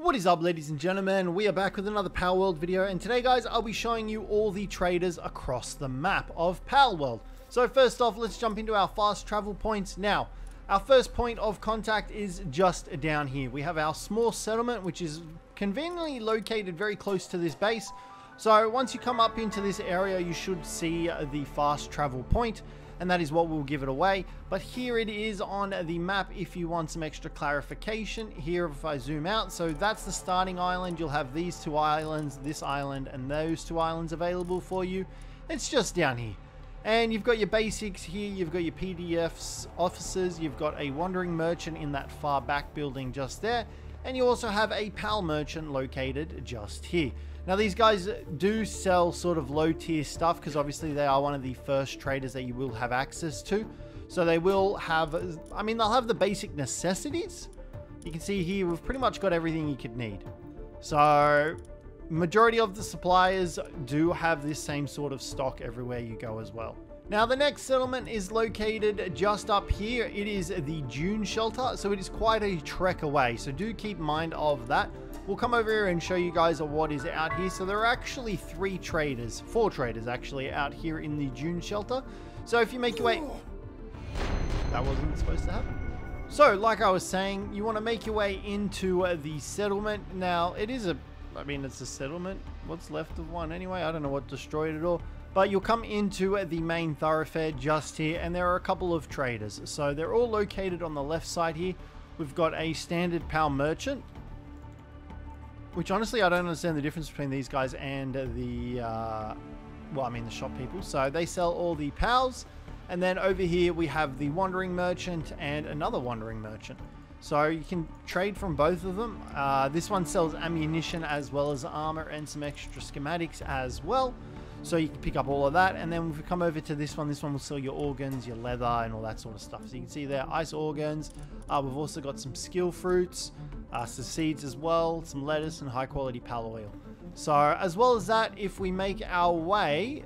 What is up ladies and gentlemen, we are back with another Palworld video and today guys I'll be showing you all the traders across the map of Palworld. So first off let's jump into our fast travel points. Now our first point of contact is just down here. We have our small settlement which is conveniently located very close to this base. So once you come up into this area you should see the fast travel point and that is what will give it away. But here it is on the map if you want some extra clarification. Here if I zoom out, so that's the starting island. You'll have these two islands, this island and those two islands available for you. It's just down here. And you've got your basics here, you've got your PDFs officers, you've got a wandering merchant in that far back building just there, and you also have a PAL merchant located just here. Now these guys do sell sort of low tier stuff because obviously they are one of the first traders that you will have access to. So they will have, I mean, they'll have the basic necessities. You can see here, we've pretty much got everything you could need. So majority of the suppliers do have this same sort of stock everywhere you go as well. Now the next settlement is located just up here. It is the Dune Shelter, so it is quite a trek away. So do keep mind of that. We'll come over here and show you guys what is out here. So there are actually three traders, four traders actually out here in the Dune Shelter. So if you make your way... That wasn't supposed to happen. So, like I was saying, you want to make your way into uh, the settlement. Now, it is a... I mean, it's a settlement. What's left of one anyway? I don't know what destroyed it all. But you'll come into the main thoroughfare just here, and there are a couple of traders. So they're all located on the left side here. We've got a standard PAL merchant, which honestly I don't understand the difference between these guys and the, uh, well, I mean the shop people. So they sell all the PALs, and then over here we have the wandering merchant and another wandering merchant. So you can trade from both of them. Uh, this one sells ammunition as well as armor and some extra schematics as well. So you can pick up all of that. And then if we come over to this one, this one will sell your organs, your leather, and all that sort of stuff. So you can see there, ice organs. Uh, we've also got some skill fruits, uh, some seeds as well, some lettuce, and high quality pal oil. So as well as that, if we make our way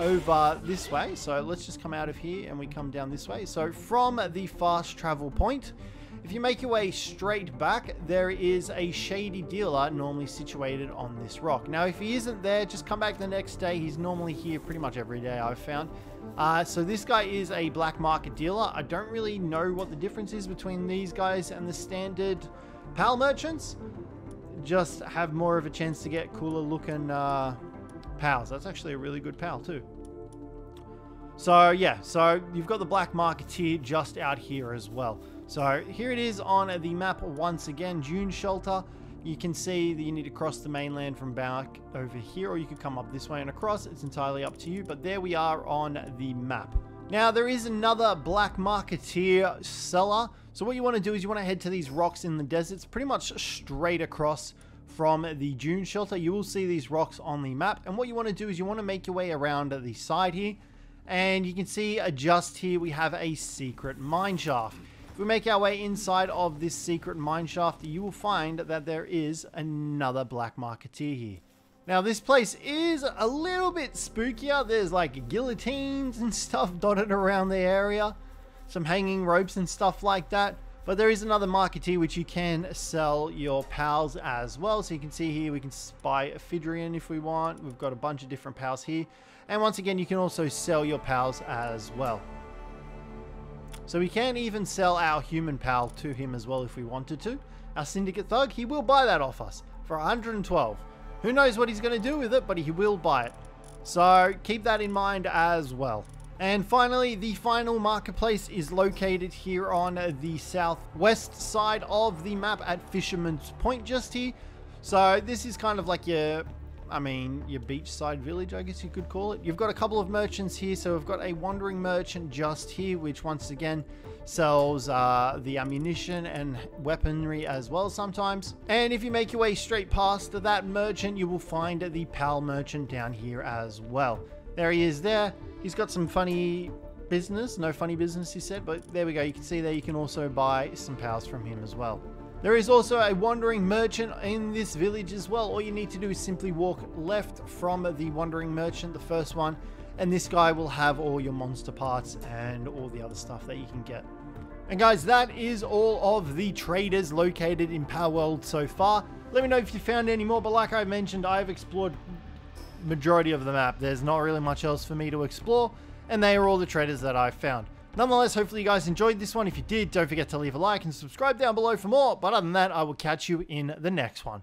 over this way, so let's just come out of here and we come down this way. So from the fast travel point, if you make your way straight back, there is a shady dealer normally situated on this rock. Now, if he isn't there, just come back the next day. He's normally here pretty much every day, I've found. Uh, so this guy is a black market dealer. I don't really know what the difference is between these guys and the standard PAL merchants. Just have more of a chance to get cooler looking uh, PALs. That's actually a really good PAL too. So yeah, so you've got the black marketeer just out here as well. So here it is on the map once again, Dune Shelter. You can see that you need to cross the mainland from back over here, or you could come up this way and across. It's entirely up to you, but there we are on the map. Now, there is another Black Marketeer seller. So what you want to do is you want to head to these rocks in the deserts, pretty much straight across from the Dune Shelter. You will see these rocks on the map. And what you want to do is you want to make your way around the side here. And you can see uh, just here we have a secret mine shaft. If we make our way inside of this secret mine shaft, you will find that there is another black marketeer here. Now this place is a little bit spookier. There's like guillotines and stuff dotted around the area. Some hanging ropes and stuff like that. But there is another marketeer which you can sell your pals as well. So you can see here we can buy Elphidran if we want. We've got a bunch of different pals here. And once again you can also sell your pals as well. So we can even sell our human pal to him as well if we wanted to. Our syndicate thug, he will buy that off us for 112. Who knows what he's going to do with it, but he will buy it. So keep that in mind as well. And finally, the final marketplace is located here on the southwest side of the map at Fisherman's Point just here. So this is kind of like your I mean, your beachside village, I guess you could call it. You've got a couple of merchants here. So we've got a wandering merchant just here, which once again sells uh, the ammunition and weaponry as well sometimes. And if you make your way straight past that merchant, you will find the PAL merchant down here as well. There he is there. He's got some funny business. No funny business, he said. But there we go. You can see there you can also buy some pals from him as well. There is also a wandering merchant in this village as well. All you need to do is simply walk left from the wandering merchant, the first one, and this guy will have all your monster parts and all the other stuff that you can get. And guys, that is all of the traders located in Palworld so far. Let me know if you found any more, but like I mentioned, I've explored majority of the map. There's not really much else for me to explore, and they are all the traders that I've found. Nonetheless, hopefully you guys enjoyed this one. If you did, don't forget to leave a like and subscribe down below for more. But other than that, I will catch you in the next one.